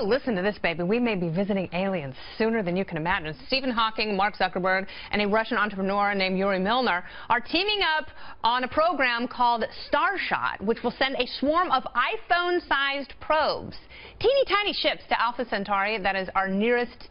Oh, listen to this, baby. We may be visiting aliens sooner than you can imagine. Stephen Hawking, Mark Zuckerberg, and a Russian entrepreneur named Yuri Milner are teaming up on a program called Starshot, which will send a swarm of iPhone-sized probes, teeny tiny ships to Alpha Centauri, that is our nearest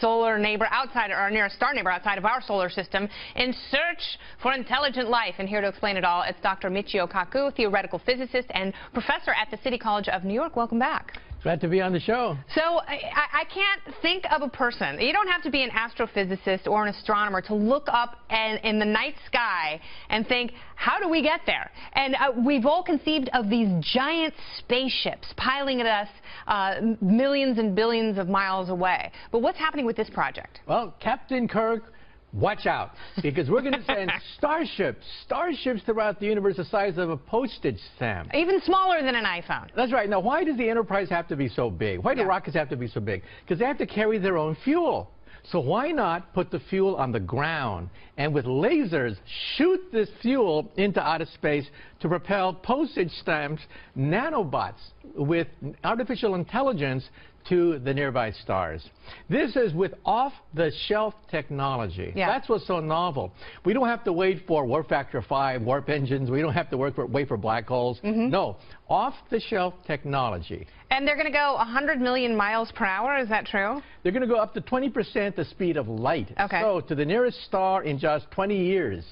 solar neighbor outside, our nearest star neighbor outside of our solar system, in search for intelligent life. And here to explain it all, it's Dr. Michio Kaku, theoretical physicist and professor at the City College of New York. Welcome back. Glad to be on the show. So I, I, can't think of a person. You don't have to be an astrophysicist or an astronomer to look up and, in the night sky and think, how do we get there? And uh, we've all conceived of these giant spaceships piling at us uh, millions and billions of miles away. But what's happening with this project? Well, Captain Kirk watch out because we're going to send starships, starships throughout the universe the size of a postage stamp. Even smaller than an iPhone. That's right. Now, why does the Enterprise have to be so big? Why do yeah. rockets have to be so big? Because they have to carry their own fuel. So why not put the fuel on the ground and with lasers shoot this fuel into outer space to propel postage stamps, nanobots with artificial intelligence to the nearby stars. This is with off-the-shelf technology. Yeah. That's what's so novel. We don't have to wait for warp factor 5, warp engines. We don't have to work for, wait for black holes. Mm -hmm. No, off-the-shelf technology. And they're going to go 100 million miles per hour, is that true? They're going to go up to 20% the speed of light. Okay. So to the nearest star in just 20 years.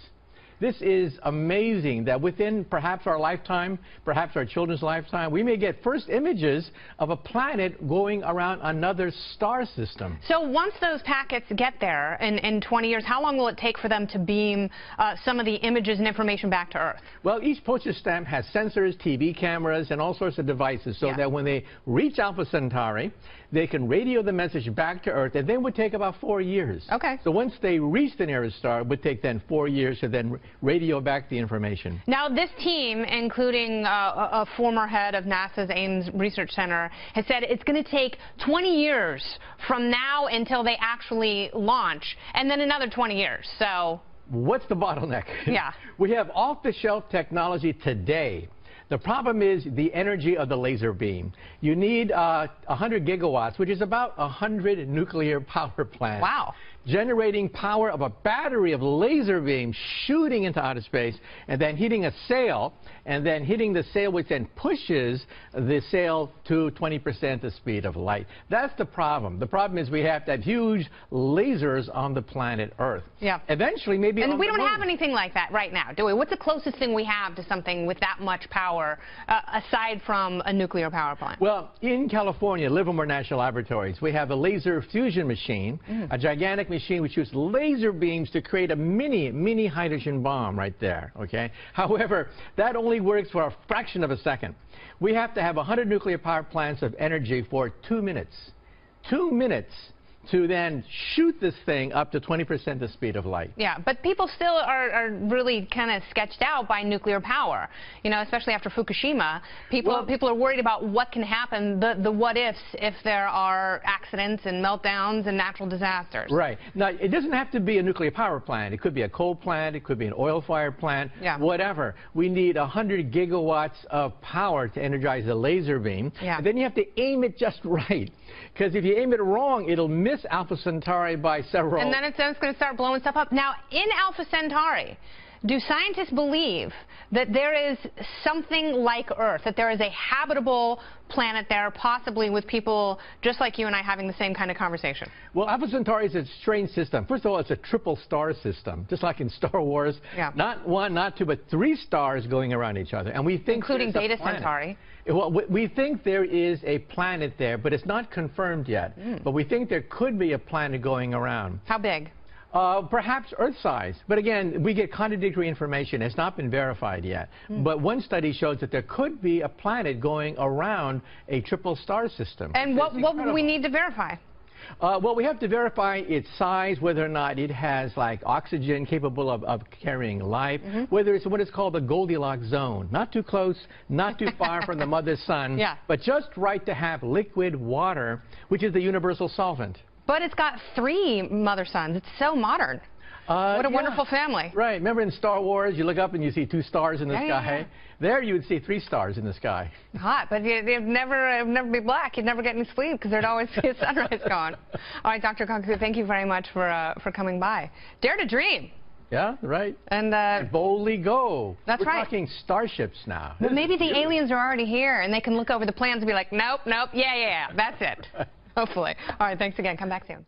This is amazing that within perhaps our lifetime, perhaps our children's lifetime, we may get first images of a planet going around another star system. So once those packets get there in, in 20 years, how long will it take for them to beam uh, some of the images and information back to Earth? Well, each postage stamp has sensors, TV cameras, and all sorts of devices so yeah. that when they reach Alpha Centauri, they can radio the message back to Earth, and then would take about four years. Okay. So once they reach the nearest star, it would take then four years to then radio back the information. Now, this team, including uh, a former head of NASA's Ames Research Center, has said it's going to take 20 years from now until they actually launch, and then another 20 years. So. What's the bottleneck? Yeah. we have off-the-shelf technology today the problem is the energy of the laser beam. You need uh, 100 gigawatts, which is about 100 nuclear power plants. Wow. Generating power of a battery of laser beams shooting into outer space and then hitting a sail and then hitting the sail which then pushes the sail to 20% the speed of light. That's the problem. The problem is we have to have huge lasers on the planet Earth. Yeah. Eventually, maybe And we don't moon. have anything like that right now, do we? What's the closest thing we have to something with that much power? uh, aside from a nuclear power plant? Well, in California, Livermore National Laboratories, we have a laser fusion machine, mm. a gigantic machine which uses laser beams to create a mini, mini hydrogen bomb right there, okay? However, that only works for a fraction of a second. We have to have 100 nuclear power plants of energy for two minutes. Two minutes to then shoot this thing up to 20% the speed of light. Yeah, but people still are, are really kind of sketched out by nuclear power. You know, especially after Fukushima, people well, people are worried about what can happen, the the what ifs if there are accidents and meltdowns and natural disasters. Right. Now, it doesn't have to be a nuclear power plant. It could be a coal plant. It could be an oil fire plant. Yeah. Whatever. We need 100 gigawatts of power to energize a laser beam. Yeah. And then you have to aim it just right. Because if you aim it wrong, it'll miss Alpha Centauri by several. And then it's, it's going to start blowing stuff up. Now, in Alpha Centauri, do scientists believe that there is something like Earth, that there is a habitable planet there, possibly with people just like you and I having the same kind of conversation? Well, Alpha Centauri is a strange system. First of all, it's a triple star system, just like in Star Wars. Yeah. Not one, not two, but three stars going around each other. And we think Including Beta Centauri. Well, we think there is a planet there, but it's not confirmed yet. Mm. But we think there could be a planet going around. How big? Uh, perhaps Earth size. But again, we get contradictory information. It's not been verified yet. Mm. But one study shows that there could be a planet going around a triple star system. And what, what would we need to verify? Uh, well, we have to verify its size, whether or not it has like oxygen capable of, of carrying life, mm -hmm. whether it's what is called the Goldilocks zone. Not too close, not too far from the mother sun, yeah. but just right to have liquid water, which is the universal solvent. But it's got three mother sons. It's so modern. Uh, what a yeah. wonderful family. Right. Remember in Star Wars, you look up and you see two stars in the Yeah, sky? yeah. There you would see three stars in the sky. Hot, but you, would never, it'd never be black. You'd never get any sleep because there'd always be a sunrise going. All right, Dr. Kaku, thank you very much for uh, for coming by. Dare to dream, Yeah, right. and uh, Boldly go. That's We're right. talking starships now. well, maybe the aliens are already here and they can look over the plans and be like, nope, nope, yeah, yeah, that's it. Oh, Hopefully. All right, thanks again. Come back soon.